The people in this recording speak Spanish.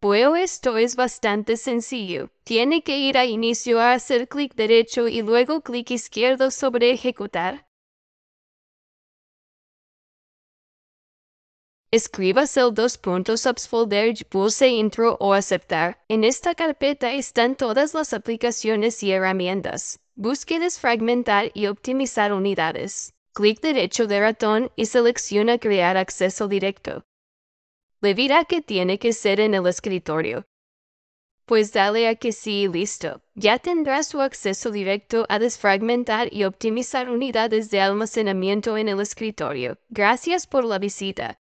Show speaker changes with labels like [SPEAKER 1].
[SPEAKER 1] Pues esto es bastante sencillo. Tiene que ir a inicio a hacer clic derecho y luego clic izquierdo sobre ejecutar. Escriba el dos puntos subfolder y pulse intro o aceptar. En esta carpeta están todas las aplicaciones y herramientas. Busque desfragmentar y optimizar unidades. Clic derecho de ratón y selecciona crear acceso directo. Le dirá que tiene que ser en el escritorio. Pues dale a que sí y listo. Ya tendrá su acceso directo a desfragmentar y optimizar unidades de almacenamiento en el escritorio. Gracias por la visita.